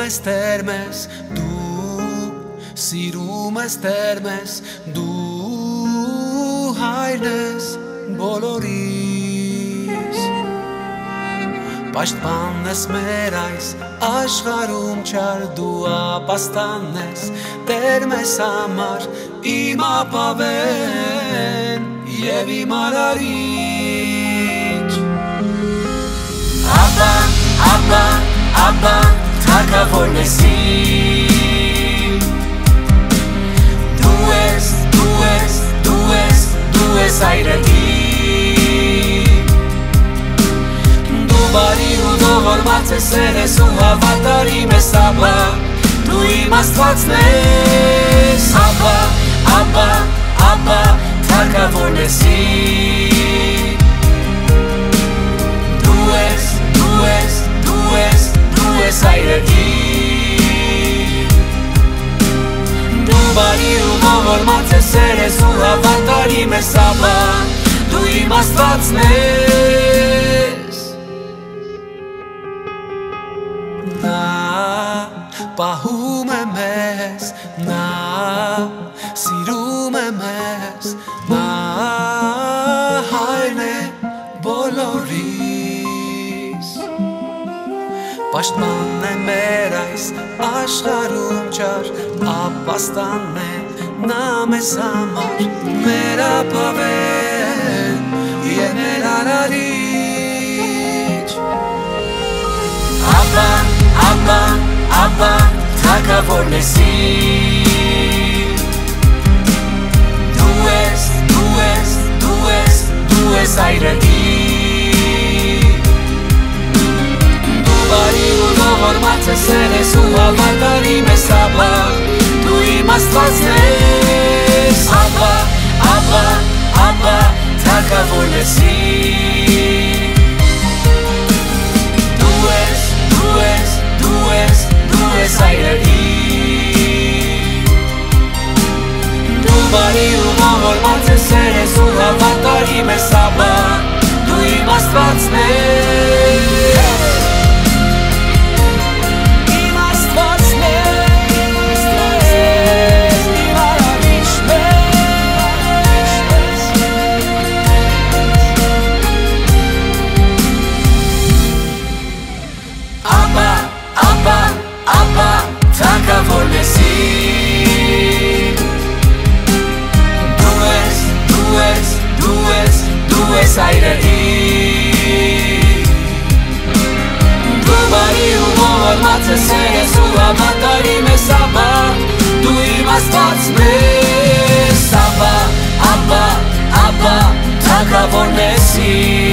ես Տեր մեզ դու սիրում ես Տեր մեզ դու հայրն ես բոլորիս Պաշտպանն ես մեր այս աշխարում չար դու ապաստանն ես Տեր մեզ համար իմ ապավեն եւ իմ արարիչ Աբա, աբա, աբա, թակավորն ես իմ Դու ես, դու ես, դու ես, դու ես այրելի Դու բարի ու ողորմած ես սերես ու հավատարիմ ես աբա Դու իմ աստվածն ես աբա, աբա, աբա, թակավորն ես իմ ու ողորմած ես սերես ու հավատարիմ ես աբա Դու իմ աստվածն ես Նա պահում է մեզ, նա սիրում է մեզ, նա հայրն է բոլորիս Պաշտմանն է մեր այս աշխարում չար, ապաստանն է նա մեզ համար, մեր ապավեն և մեր արարիչ Աբա, աբա, աբա, թակավորն ես իմ Դու ես, դու ես, դու ես, դու ես այրելի Դու բարի ու ողորմած ես սերես ու հավատարիմ ես այրելի Դու բարի ու ողորմած ես սերես ու հավատարիմ ես աբա Դու իմ աստվածն ես աբա, աբա, աբա, թակավորն ես իմ